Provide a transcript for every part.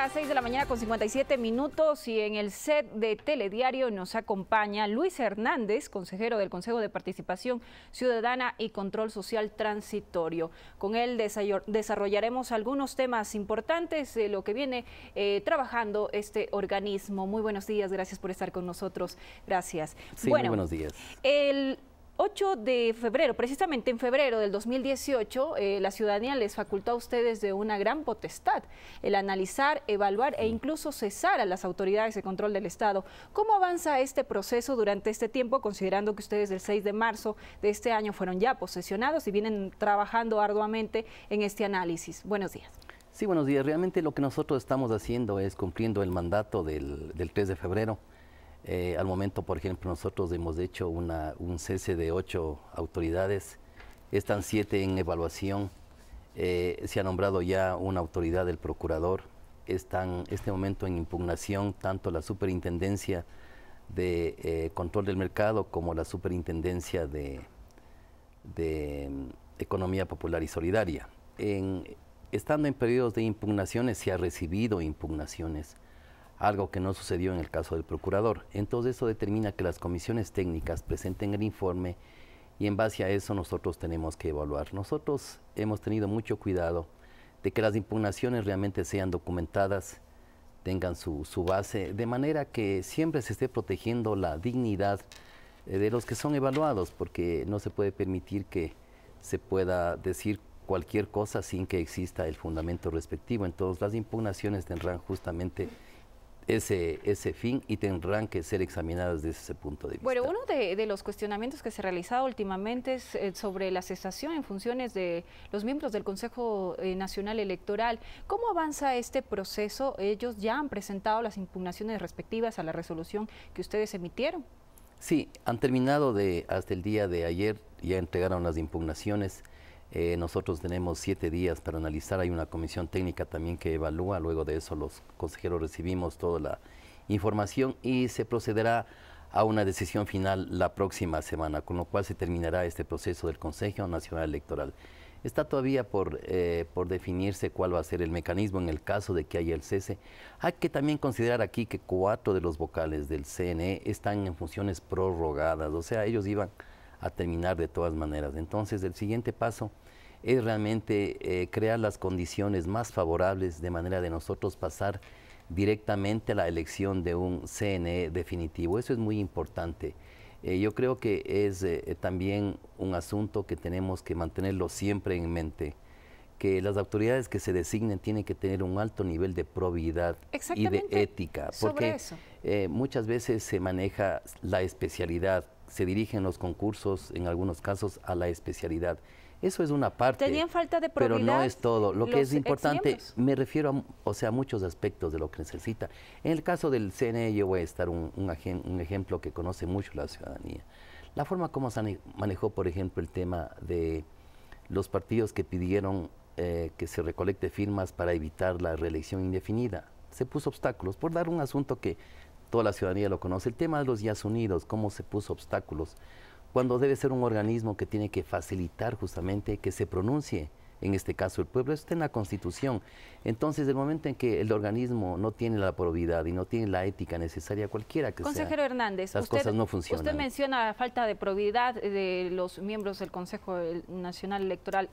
las 6 de la mañana con 57 minutos y en el set de Telediario nos acompaña Luis Hernández, consejero del Consejo de Participación Ciudadana y Control Social Transitorio. Con él desarrollaremos algunos temas importantes de lo que viene eh, trabajando este organismo. Muy buenos días, gracias por estar con nosotros. Gracias. Sí, muy buenos días. El 8 de febrero, precisamente en febrero del 2018, eh, la ciudadanía les facultó a ustedes de una gran potestad, el analizar, evaluar e incluso cesar a las autoridades de control del Estado. ¿Cómo avanza este proceso durante este tiempo, considerando que ustedes el 6 de marzo de este año fueron ya posesionados y vienen trabajando arduamente en este análisis? Buenos días. Sí, buenos días. Realmente lo que nosotros estamos haciendo es cumpliendo el mandato del, del 3 de febrero eh, al momento, por ejemplo, nosotros hemos hecho un cese de ocho autoridades, están siete en evaluación, eh, se ha nombrado ya una autoridad del procurador, están en este momento en impugnación tanto la superintendencia de eh, control del mercado como la superintendencia de, mm, economía popular y solidaria. estando en periodos de impugnaciones, se ha recibido impugnaciones algo que no sucedió en el caso del procurador. Entonces eso determina que las comisiones técnicas presenten el informe y en base a eso nosotros tenemos que evaluar. Nosotros hemos tenido mucho cuidado de que las impugnaciones realmente sean documentadas, tengan su, base, de manera que siempre se esté protegiendo la dignidad eh, de los que son evaluados, porque no se puede permitir que se pueda decir cualquier cosa sin que exista el fundamento respectivo. Entonces las impugnaciones tendrán justamente ese, ese fin y tendrán que ser examinadas desde ese punto de vista. Bueno, uno de, los cuestionamientos que se ha realizado últimamente es eh, sobre la cesación en funciones de los miembros del Consejo eh, Nacional Electoral. ¿Cómo avanza este proceso? Ellos ya han presentado las impugnaciones respectivas a la resolución que ustedes emitieron. Sí, han terminado de hasta el día de ayer, ya entregaron las impugnaciones. Eh, nosotros tenemos siete días para analizar, hay una comisión técnica también que evalúa, luego de eso los consejeros recibimos toda la información y se procederá a una decisión final la próxima semana, con lo cual se terminará este proceso del Consejo Nacional Electoral. Está todavía por, eh, por definirse cuál va a ser el mecanismo en el caso de que haya el cese. Hay que también considerar aquí que cuatro de los vocales del CNE están en funciones prorrogadas, o sea, ellos iban a terminar de todas maneras. Entonces, el siguiente paso es realmente eh, crear las condiciones más favorables de manera de nosotros pasar directamente a la elección de un CNE definitivo. Eso es muy importante. Eh, yo creo que es eh, también un asunto que tenemos que mantenerlo siempre en mente, que las autoridades que se designen tienen que tener un alto nivel de probidad y de ética, porque muchas veces se maneja la especialidad, se dirigen los concursos en algunos casos a la especialidad. Eso es una parte. Tenían falta de. Pero no es todo. Lo que es importante, me refiero a, o sea, muchos aspectos de lo que necesita. En el caso del CNE, yo voy a estar un, un, ejemplo que conoce mucho la ciudadanía. La forma como se manejó, por ejemplo, el tema de los partidos que pidieron eh, que se recolecte firmas para evitar la reelección indefinida. Se puso obstáculos, por dar un asunto que toda la ciudadanía lo conoce. El tema de los Días Unidos, cómo se puso obstáculos cuando debe ser un organismo que tiene que facilitar justamente que se pronuncie en este caso el pueblo, eso está en la Constitución. Entonces, el momento en que el organismo no tiene la probidad y no tiene la ética necesaria, cualquiera que Consejero Hernández, las cosas no funcionan. Usted menciona la falta de probidad de los miembros del Consejo Nacional Electoral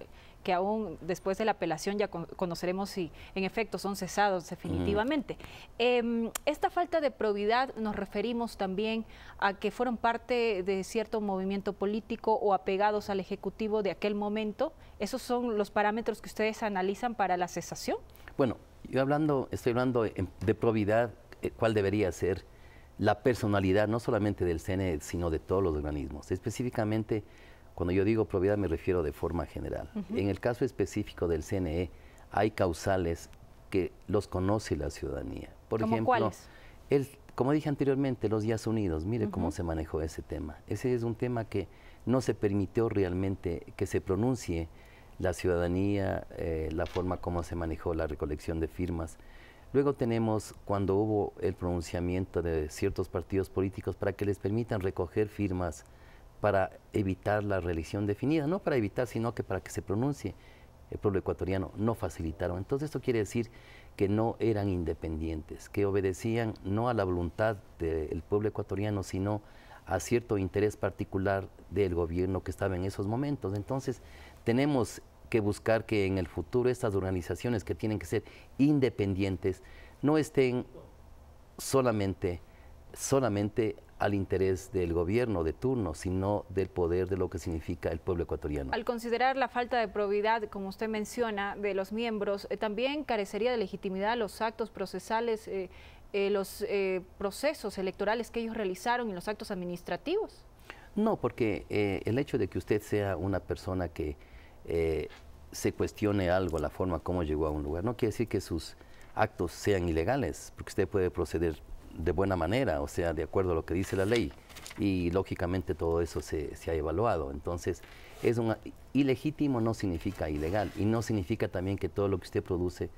que aún después de la apelación ya conoceremos si en efecto son cesados definitivamente. Em, esta falta de probidad nos referimos también a que fueron parte de cierto movimiento político o apegados al Ejecutivo de aquel momento. ¿Esos son los parámetros que ustedes analizan para la cesación? Bueno, yo hablando, estoy hablando de probidad, eh, ¿cuál debería ser? la personalidad no solamente del CNE, sino de todos los organismos. Específicamente, cuando yo digo probidad me refiero de forma general. En el caso específico del CNE hay causales que los conoce la ciudadanía. Por ejemplo, El, como dije anteriormente, los días unidos, mire cómo se manejó ese tema. Ese es un tema que no se permitió realmente que se pronuncie la ciudadanía, eh, la forma como se manejó la recolección de firmas. Luego tenemos cuando hubo el pronunciamiento de ciertos partidos políticos para que les permitan recoger firmas para evitar la reelección definida, no para evitar, sino que para que se pronuncie el pueblo ecuatoriano, no facilitaron. Entonces esto quiere decir que no eran independientes, que obedecían no a la voluntad del pueblo ecuatoriano, sino a cierto interés particular del gobierno que estaba en esos momentos. Entonces, tenemos que buscar que en el futuro estas organizaciones que tienen que ser independientes no estén solamente, solamente al interés del gobierno de turno, sino del poder de lo que significa el pueblo ecuatoriano. Al considerar la falta de probidad, como usted menciona, de los miembros, eh, también carecería de legitimidad los actos procesales, eh, eh, los procesos electorales que ellos realizaron y los actos administrativos. No, porque el hecho de que usted sea una persona que se cuestione algo, la forma como llegó a un lugar, no quiere decir que sus actos sean ilegales, porque usted puede proceder de buena manera, o sea, de acuerdo a lo que dice la ley. Y lógicamente todo eso se, ha evaluado. Entonces, es un ilegítimo no significa ilegal y no significa también que todo lo que usted produce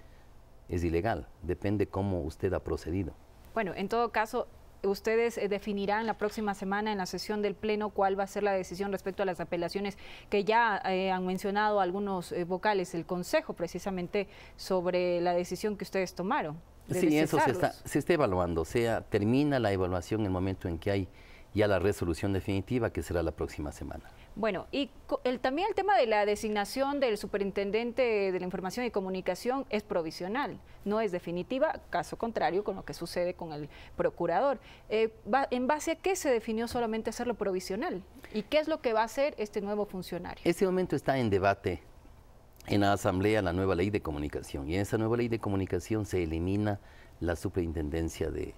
es ilegal. Depende cómo usted ha procedido. Bueno, en todo caso, ustedes eh, definirán la próxima semana en la sesión del Pleno cuál va a ser la decisión respecto a las apelaciones que ya eh, han mencionado algunos eh, vocales del Consejo, precisamente sobre la decisión que ustedes tomaron. Sí, eso se está, se está evaluando, o sea, termina la evaluación en el momento en que hay ya la resolución definitiva, que será la próxima semana. Bueno, y el, también el tema de la designación del superintendente de la información y comunicación es provisional, no es definitiva, caso contrario con lo que sucede con el procurador. Eh, ¿En base a qué se definió solamente hacerlo provisional? ¿Y qué es lo que va a hacer este nuevo funcionario? Este momento está en debate en la Asamblea la nueva ley de comunicación y en esa nueva ley de comunicación se elimina la superintendencia de,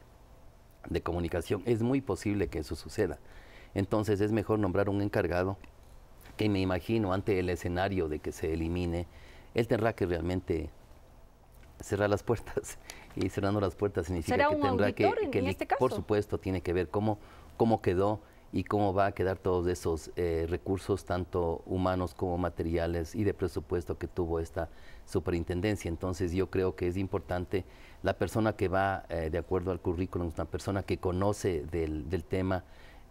comunicación. Es muy posible que eso suceda. Entonces es mejor nombrar un encargado que me imagino ante el escenario de que se elimine, él tendrá que realmente cerrar las puertas y cerrando las puertas significa que tendrá que, en este caso? por supuesto tiene que ver cómo, cómo quedó y cómo va a quedar todos esos eh, recursos, tanto humanos como materiales y de presupuesto que tuvo esta superintendencia. Entonces yo creo que es importante la persona que va eh, de acuerdo al currículum, una persona que conoce del, tema,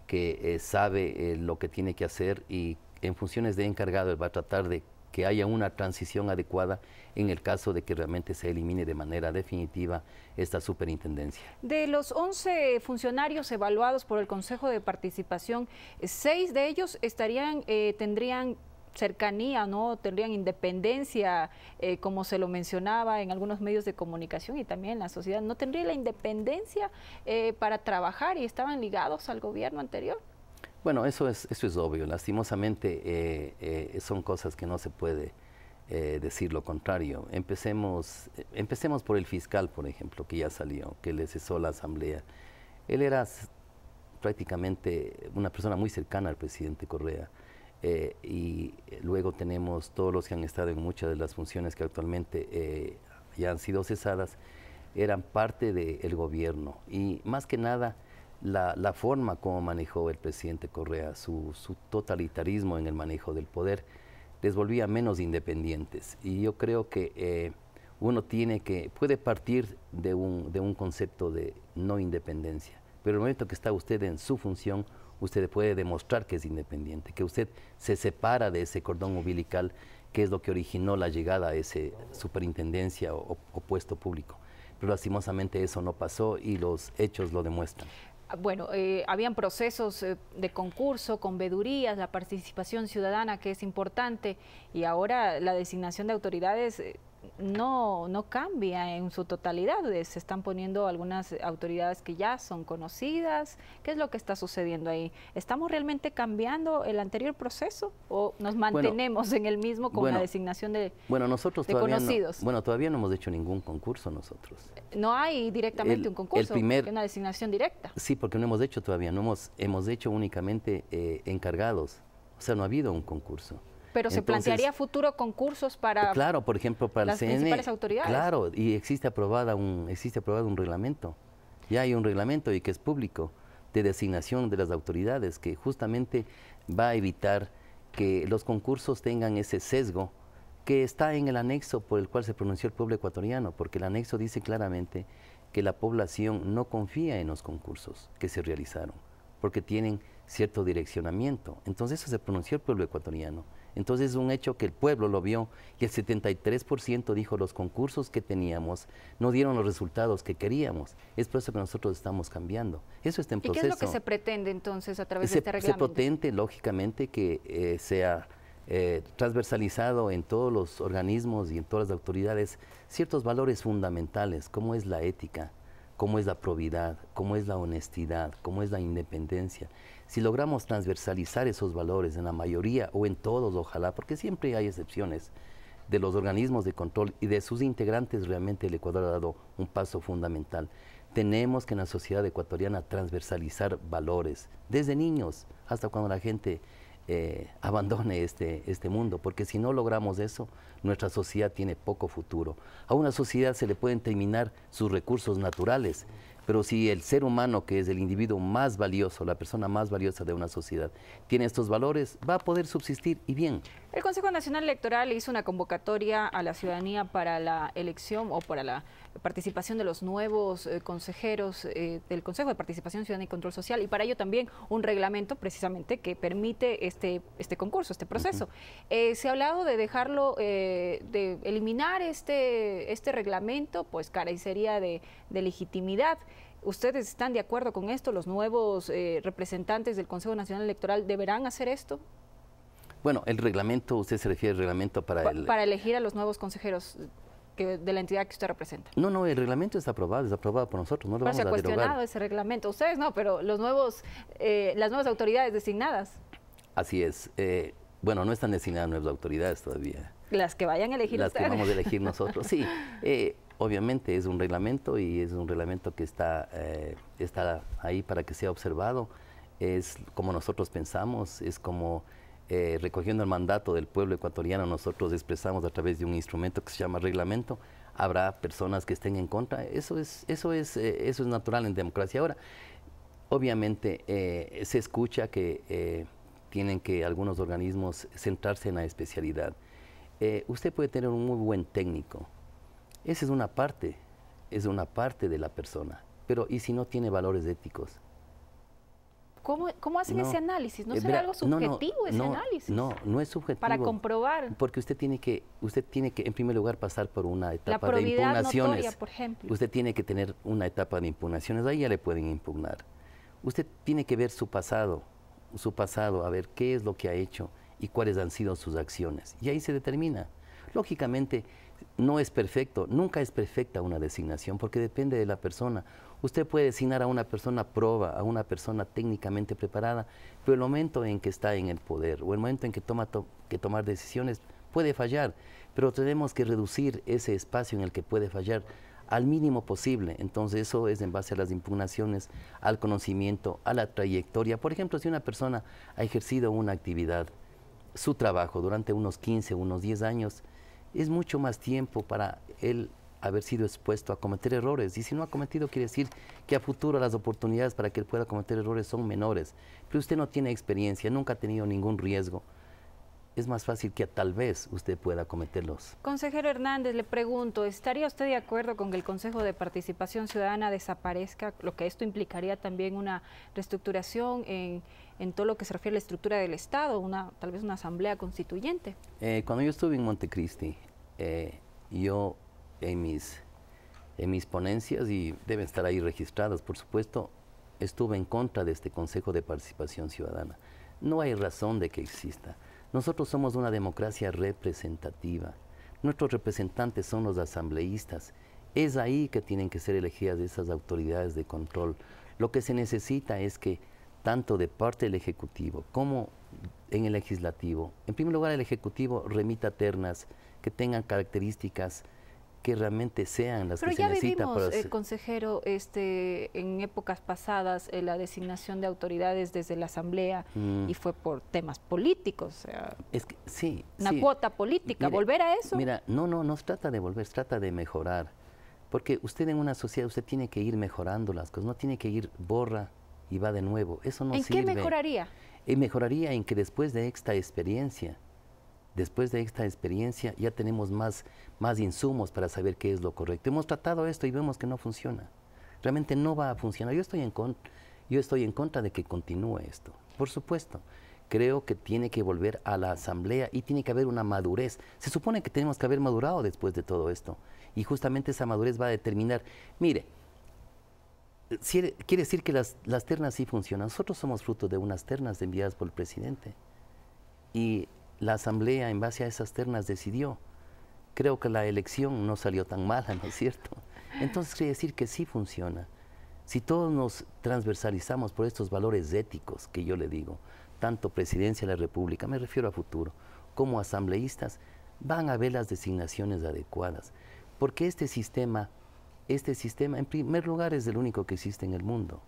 que eh, sabe lo que tiene que hacer y en funciones de encargado él va a tratar de que haya una transición adecuada en el caso de que realmente se elimine de manera definitiva esta superintendencia. De los 11 funcionarios evaluados por el Consejo de Participación, seis de ellos estarían, eh, tendrían cercanía, ¿no? Tendrían independencia, eh, como se lo mencionaba en algunos medios de comunicación y también en la sociedad. ¿No tendría la independencia eh, para trabajar y estaban ligados al gobierno anterior? Bueno, eso es, eso es obvio. Lastimosamente eh, eh, son cosas que no se puede eh, decir lo contrario. Empecemos, empecemos por el fiscal, por ejemplo, que ya salió, que le cesó la asamblea. Él era prácticamente una persona muy cercana al presidente Correa. y luego tenemos todos los que han estado en muchas de las funciones que actualmente ya han sido cesadas, eran parte del gobierno. Y más que nada, la, forma como manejó el presidente Correa, su, totalitarismo en el manejo del poder, les volvía menos independientes. Y yo creo que eh, uno tiene que, puede partir de un, de un concepto de no independencia, pero el momento que está usted en su función, usted puede demostrar que es independiente, que usted se separa de ese cordón umbilical que es lo que originó la llegada a ese superintendencia o puesto público. Pero lastimosamente eso no pasó y los hechos lo demuestran. Bueno, eh, habían procesos eh, de concurso, con vedurías, la participación ciudadana que es importante y ahora la designación de autoridades eh, no, no cambia en su totalidad. Se están poniendo algunas autoridades que ya son conocidas. ¿Qué es lo que está sucediendo ahí? ¿Estamos realmente cambiando el anterior proceso o nos mantenemos en el mismo con la designación de, bueno, nosotros conocidos? bueno, todavía no hemos hecho ningún concurso nosotros. No hay directamente un concurso, el una designación directa. Sí, porque no hemos hecho todavía, no hemos, hemos hecho únicamente eh, encargados. O sea, no ha habido un concurso. Pero se plantearía futuro concursos para Claro, por ejemplo, para las el CN. principales autoridades. Claro, y existe aprobada un existe aprobado un reglamento. Ya hay un reglamento y que es público de designación de las autoridades que justamente va a evitar que los concursos tengan ese sesgo que está en el anexo por el cual se pronunció el pueblo ecuatoriano, porque el anexo dice claramente que la población no confía en los concursos que se realizaron, porque tienen cierto direccionamiento. Entonces eso se pronunció el pueblo ecuatoriano Entonces es un hecho que el pueblo lo vio y el 73% dijo los concursos que teníamos no dieron los resultados que queríamos. Es por eso que nosotros estamos cambiando. Eso está en proceso. ¿Y qué es lo que se pretende entonces a través de este reglamento? Se pretende, lógicamente, que eh, sea eh, transversalizado en todos los organismos y en todas las autoridades ciertos valores fundamentales, como es la ética, cómo es la probidad, cómo es la honestidad, cómo es la independencia. Si logramos transversalizar esos valores en la mayoría o en todos, ojalá, porque siempre hay excepciones de los organismos de control y de sus integrantes, realmente el Ecuador ha dado un paso fundamental. Tenemos que en la sociedad ecuatoriana transversalizar valores, desde niños hasta cuando la gente eh, abandone este, este mundo, porque si no logramos eso, nuestra sociedad tiene poco futuro. A una sociedad se le pueden terminar sus recursos naturales, pero si el ser humano, que es el individuo más valioso, la persona más valiosa de una sociedad, tiene estos valores, va a poder subsistir y bien. El Consejo Nacional Electoral hizo una convocatoria a la ciudadanía para la elección o para la participación de los nuevos eh, consejeros eh, del Consejo de Participación Ciudadana y Control Social y para ello también un reglamento precisamente que permite este, este concurso, este proceso. Eh, se ha hablado de dejarlo, de eliminar este, este reglamento, pues carecería de, de legitimidad. ¿Ustedes están de acuerdo con esto? ¿Los nuevos representantes del Consejo Nacional Electoral deberán hacer esto? Bueno, el reglamento, usted se refiere al reglamento para... el... Para elegir a los nuevos consejeros de la entidad que usted representa. No, no, el reglamento está aprobado, está aprobado por nosotros, no lo vamos se ha cuestionado ese reglamento. Ustedes no, pero los nuevos, eh, las nuevas autoridades designadas. Así es. Eh, bueno, no están designadas nuevas autoridades todavía. Las que vayan a elegir Las que vamos a elegir nosotros, sí. Eh, obviamente es un reglamento y es un reglamento que está, está ahí para que sea observado. Es como nosotros pensamos, es como eh, recogiendo el mandato del pueblo ecuatoriano, nosotros expresamos a través de un instrumento que se llama reglamento, habrá personas que estén en contra, eso es, eso es, eh, eso es natural en democracia. Ahora, obviamente eh, se escucha que tienen que algunos organismos centrarse en la especialidad. usted puede tener un muy buen técnico, esa es una parte, es una parte de la persona, pero ¿y si no tiene valores éticos? ¿Cómo, hacen ese análisis? ¿No eh, será algo subjetivo ese análisis? No, no es subjetivo. Para comprobar. Porque usted tiene que, usted tiene que, en primer lugar, pasar por una etapa de impugnaciones. Notoria, por ejemplo. Usted tiene que tener una etapa de impugnaciones, ahí ya le pueden impugnar. Usted tiene que ver su pasado, su pasado, a ver qué es lo que ha hecho y cuáles han sido sus acciones. Y ahí se determina. Lógicamente, no es perfecto, nunca es perfecta una designación porque depende de la persona. Usted puede designar a una persona proba, a una persona técnicamente preparada, pero el momento en que está en el poder o el momento en que toma que tomar decisiones puede fallar, pero tenemos que reducir ese espacio en el que puede fallar al mínimo posible. Entonces eso es en base a las impugnaciones, al conocimiento, a la trayectoria. Por ejemplo, si una persona ha ejercido una actividad, su trabajo durante unos 15, unos 10 años, es mucho más tiempo para él haber sido expuesto a cometer errores. Y si no ha cometido, quiere decir que a futuro las oportunidades para que él pueda cometer errores son menores. Pero usted no tiene experiencia, nunca ha tenido ningún riesgo. Es más fácil que tal vez usted pueda cometerlos. Consejero Hernández, le pregunto, ¿estaría usted de acuerdo con que el Consejo de Participación Ciudadana desaparezca? Lo que esto implicaría también una reestructuración en, todo lo que se refiere a la estructura del Estado, una, tal vez una asamblea constituyente. Eh, cuando yo estuve en Montecristi, eh, yo en mis, en mis ponencias y deben estar ahí registradas, por supuesto, estuve en contra de este Consejo de Participación Ciudadana. No hay razón de que exista. Nosotros somos una democracia representativa. Nuestros representantes son los asambleístas. Es ahí que tienen que ser elegidas esas autoridades de control. Lo que se necesita es que tanto de parte del Ejecutivo como en el Legislativo, en primer lugar el Ejecutivo remita ternas que tengan características que realmente sean las que se necesitan. Pero ya vivimos, consejero, este, en épocas pasadas eh, la designación de autoridades desde la Asamblea mm. y fue por temas políticos, o sea, es que, sí, una cuota política. ¿Volver a eso? Mira, no, no, no se trata de volver, se trata de mejorar. Porque usted en una sociedad, usted tiene que ir mejorando las cosas, no tiene que ir borra y va de nuevo. Eso no sirve. ¿En qué mejoraría? Y mejoraría en que después de esta experiencia, después de esta experiencia ya tenemos más, más insumos para saber qué es lo correcto. Hemos tratado esto y vemos que no funciona. Realmente no va a funcionar. Yo estoy en, yo estoy en contra de que continúe esto. Por supuesto, creo que tiene que volver a la asamblea y tiene que haber una madurez. Se supone que tenemos que haber madurado después de todo esto. Y justamente esa madurez va a determinar, mire, quiere decir que las, las ternas sí funcionan. Nosotros somos fruto de unas ternas enviadas por el presidente. Y la asamblea en base a esas ternas decidió. Creo que la elección no salió tan mala, ¿no es cierto? Entonces quiere decir que sí funciona. Si todos nos transversalizamos por estos valores éticos que yo le digo, tanto presidencia de la República, me refiero a futuro, como asambleístas, van a ver las designaciones adecuadas. Porque este sistema, este sistema, en primer lugar, es el único que existe en el mundo.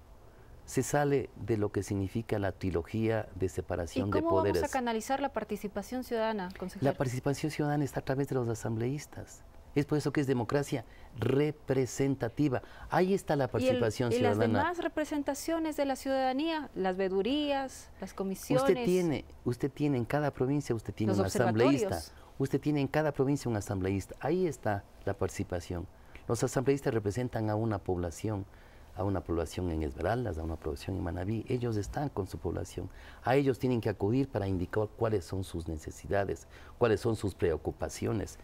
Se sale de lo que significa la trilogía de separación de poderes. ¿Cómo vamos a canalizar la participación ciudadana, consejero? La participación ciudadana está a través de los asambleístas. Es por eso que es democracia representativa. Ahí está la participación ciudadana. ¿Y las demás representaciones de la ciudadanía? Las vedurías, las comisiones. Usted tiene, usted tiene en cada provincia, usted tiene un asambleísta. Usted tiene en cada provincia un asambleísta. Ahí está la participación. Los asambleístas representan a una población, a una población en Esmeraldas, a una población en Manabí. Ellos están con su población. A ellos tienen que acudir para indicar cuáles son sus necesidades, cuáles son sus preocupaciones.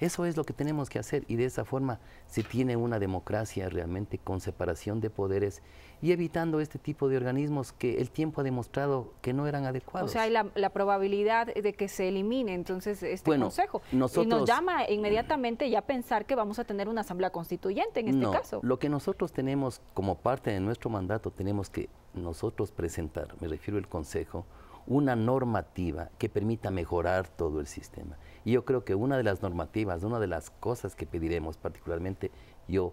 Eso es lo que tenemos que hacer y de esa forma se tiene una democracia realmente con separación de poderes y evitando este tipo de organismos que el tiempo ha demostrado que no eran adecuados. O sea, hay la, probabilidad de que se elimine entonces este consejo. y nos llama inmediatamente ya a pensar que vamos a tener una asamblea constituyente en este caso. Lo que nosotros tenemos como parte de nuestro mandato, tenemos que nosotros presentar, me refiero al consejo, una normativa que permita mejorar todo el sistema. Y yo creo que una de las normativas, una de las cosas que pediremos, particularmente yo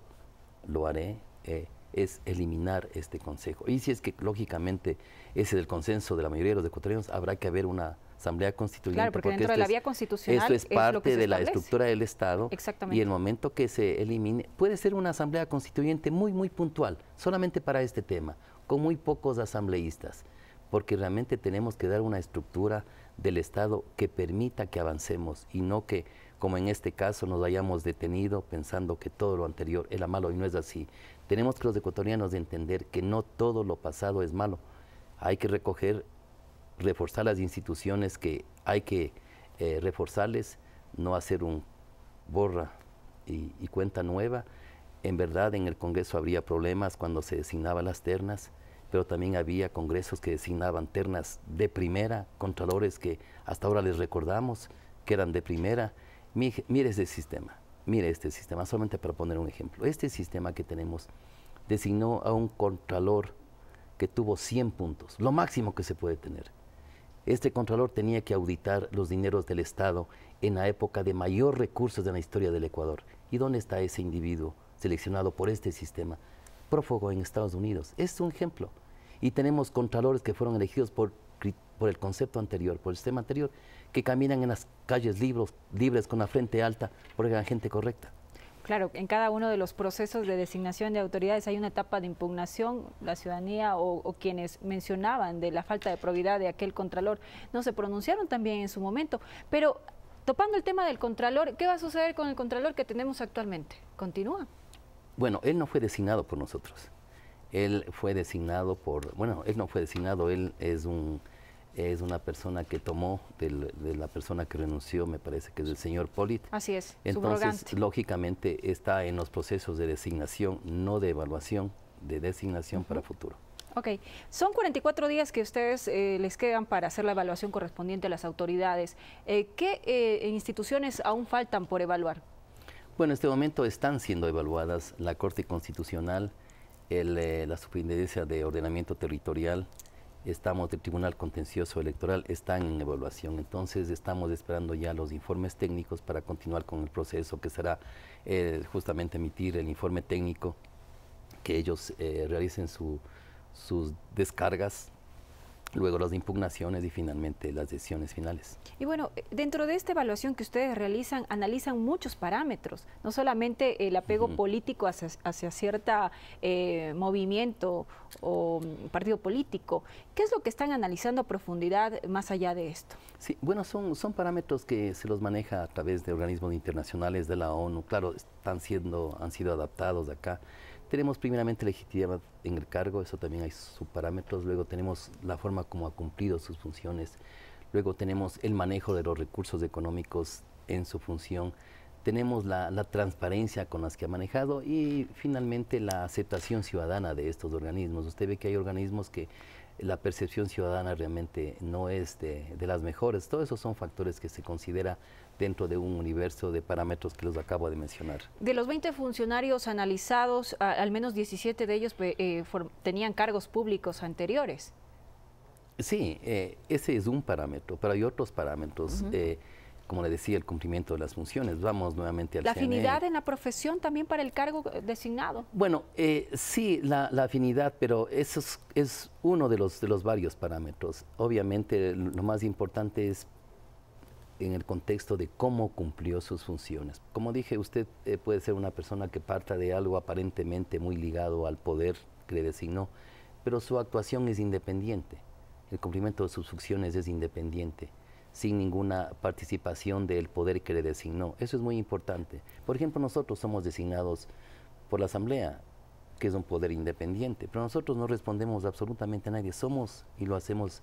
lo haré, eh, es eliminar este consejo. Y si es que lógicamente ese es el consenso de la mayoría de los ecuatorianos, habrá que haber una asamblea constituyente. Claro, porque, dentro de la vía constitucional eso es parte de la estructura del Estado. Exactamente. Y el momento que se elimine, puede ser una asamblea constituyente muy, muy puntual, solamente para este tema, con muy pocos asambleístas, porque realmente tenemos que dar una estructura del Estado que permita que avancemos y no que, como en este caso, nos hayamos detenido pensando que todo lo anterior era malo y no es así. Tenemos que los ecuatorianos de entender que no todo lo pasado es malo. Hay que recoger, reforzar las instituciones que hay que eh, reforzarles, no hacer un borra y, y cuenta nueva. En verdad, en el Congreso habría problemas cuando se designaban las ternas pero también había congresos que designaban ternas de primera, contralores que hasta ahora les recordamos que eran de primera. Mire, este sistema, mire este sistema, solamente para poner un ejemplo. Este sistema que tenemos designó a un contralor que tuvo 100 puntos, lo máximo que se puede tener. Este contralor tenía que auditar los dineros del Estado en la época de mayor recursos de la historia del Ecuador. ¿Y dónde está ese individuo seleccionado por este sistema? Prófugo en Estados Unidos. Es un ejemplo. Y tenemos contralores que fueron elegidos por, por el concepto anterior, por el sistema anterior, que caminan en las calles libres, libres con la frente alta, porque eran gente correcta. Claro, en cada uno de los procesos de designación de autoridades hay una etapa de impugnación. La ciudadanía o, o, quienes mencionaban de la falta de probidad de aquel contralor no se pronunciaron también en su momento. Pero topando el tema del contralor, ¿qué va a suceder con el contralor que tenemos actualmente? ¿Continúa? Bueno, él no fue designado por nosotros. Él fue designado por, bueno, él no fue designado, él es un es una persona que tomó de la persona que renunció, me parece que es el señor Polit. Así es. Entonces, lógicamente está en los procesos de designación, no de evaluación, de designación para futuro. Ok, son 44 días que ustedes eh, les quedan para hacer la evaluación correspondiente a las autoridades. Eh, ¿Qué eh, instituciones aún faltan por evaluar? Bueno, en este momento están siendo evaluadas la Corte Constitucional, eh, la Superintendencia de Ordenamiento Territorial, estamos del Tribunal Contencioso Electoral, están en evaluación. Entonces estamos esperando ya los informes técnicos para continuar con el proceso que será eh, justamente emitir el informe técnico, que ellos eh, realicen sus descargas luego las impugnaciones y finalmente las decisiones finales. Y bueno, eh, dentro de esta evaluación que ustedes realizan, analizan muchos parámetros, no solamente el apego político hacia, hacia cierto eh, movimiento o mm, partido político. ¿Qué es lo que están analizando a profundidad más allá de esto? Sí, bueno, son, son parámetros que se los maneja a través de organismos internacionales de la ONU. Claro, están siendo, han sido adaptados acá tenemos primeramente legitimidad en el cargo, eso también hay sus parámetros, luego tenemos la forma como ha cumplido sus funciones, luego tenemos el manejo de los recursos económicos en su función, tenemos la, transparencia con las que ha manejado y finalmente la aceptación ciudadana de estos organismos. Usted ve que hay organismos que la percepción ciudadana realmente no es de, de las mejores. Todos esos son factores que se considera dentro de un universo de parámetros que los acabo de mencionar. De los 20 funcionarios analizados, al menos 17 de ellos eh, tenían cargos públicos anteriores. Sí, eh, ese es un parámetro, pero hay otros parámetros. Eh, como le decía, el cumplimiento de las funciones. Vamos nuevamente al ¿La afinidad en la profesión también para el cargo designado? Bueno, sí, la, afinidad, pero eso es, es, uno de los, de los varios parámetros. Obviamente, lo más importante es en el contexto de cómo cumplió sus funciones. Como dije, usted eh, puede ser una persona que parta de algo aparentemente muy ligado al poder que le designó, pero su actuación es independiente. El cumplimiento de sus funciones es independiente, sin ninguna participación del poder que le designó. Eso es muy importante. Por ejemplo, nosotros somos designados por la Asamblea, que es un poder independiente, pero nosotros no respondemos absolutamente a nadie. Somos y lo hacemos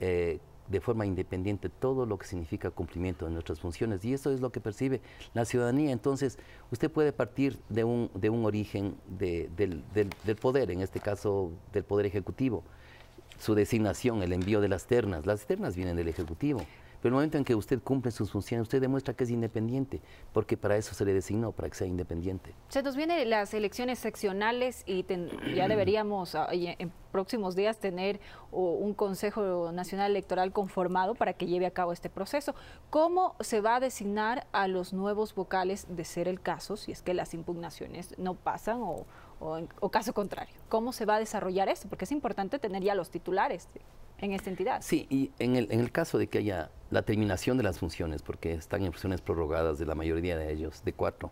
eh, de forma independiente todo lo que significa cumplimiento de nuestras funciones. Y eso es lo que percibe la ciudadanía. Entonces, usted puede partir de un, de un origen del, del, poder, en este caso del poder ejecutivo. Su designación, el envío de las ternas. Las ternas vienen del ejecutivo. Pero el momento en que usted cumple sus funciones, usted demuestra que es independiente, porque para eso se le designó, para que sea independiente. Se nos vienen las elecciones seccionales y ya deberíamos ah, en próximos días tener un Consejo Nacional Electoral conformado para que lleve a cabo este proceso. ¿Cómo se va a designar a los nuevos vocales de ser el caso, si es que las impugnaciones no pasan o, o caso contrario? ¿Cómo se va a desarrollar esto? Porque es importante tener ya los titulares en esta entidad. Sí, y en el, en el caso de que haya la terminación de las funciones, porque están en funciones prorrogadas de la mayoría de ellos, de cuatro,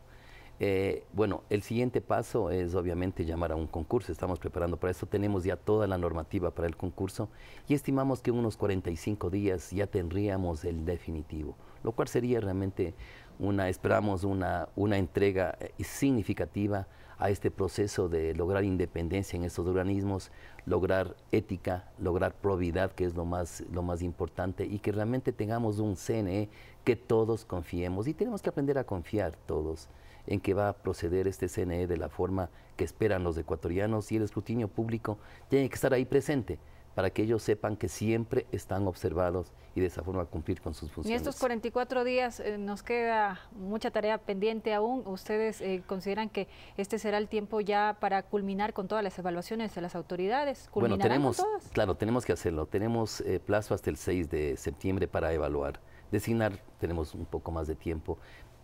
eh, bueno, el siguiente paso es obviamente llamar a un concurso. Estamos preparando para eso. Tenemos ya toda la normativa para el concurso y estimamos que en unos 45 días ya tendríamos el definitivo, lo cual sería realmente una, esperamos una, una entrega eh, significativa a este proceso de lograr independencia en estos organismos, lograr ética, lograr probidad, que es lo más, lo más importante, y que realmente tengamos un CNE que todos confiemos. Y tenemos que aprender a confiar todos en que va a proceder este CNE de la forma que esperan los ecuatorianos y el escrutinio público tiene que estar ahí presente para que ellos sepan que siempre están observados y de esa forma cumplir con sus funciones. En estos 44 días eh, nos queda mucha tarea pendiente aún. ¿Ustedes eh, consideran que este será el tiempo ya para culminar con todas las evaluaciones de las autoridades? Bueno, tenemos, claro, tenemos que hacerlo. Tenemos eh, plazo hasta el 6 de septiembre para evaluar. Designar tenemos un poco más de tiempo.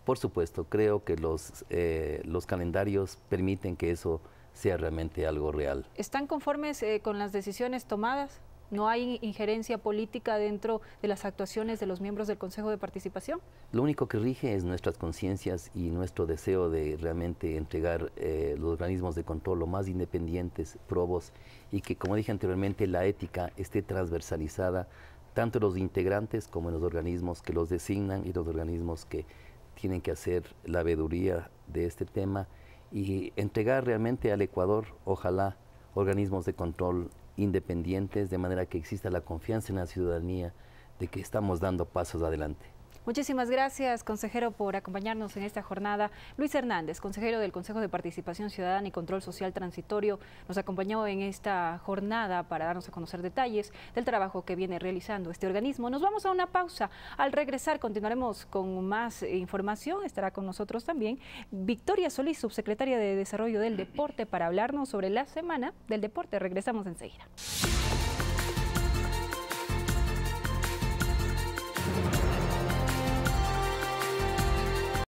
Por supuesto, creo que los, los calendarios permiten que eso sea realmente algo real. ¿Están conformes eh, con las decisiones tomadas? ¿No hay injerencia política dentro de las actuaciones de los miembros del Consejo de Participación? Lo único que rige es nuestras conciencias y nuestro deseo de realmente entregar eh, los organismos de control lo más independientes, probos, y que, como dije anteriormente, la ética esté transversalizada tanto en los integrantes como en los organismos que los designan y los organismos que tienen que hacer la veeduría de este tema y entregar realmente al Ecuador, ojalá, organismos de control independientes, de manera que exista la confianza en la ciudadanía de que estamos dando pasos adelante. Muchísimas gracias, consejero, por acompañarnos en esta jornada. Luis Hernández, consejero del Consejo de Participación Ciudadana y Control Social Transitorio, nos acompañó en esta jornada para darnos a conocer detalles del trabajo que viene realizando este organismo. Nos vamos a una pausa. Al regresar continuaremos con más información. Estará con nosotros también Victoria Solís, subsecretaria de Desarrollo del Deporte, para hablarnos sobre la Semana del Deporte. Regresamos enseguida.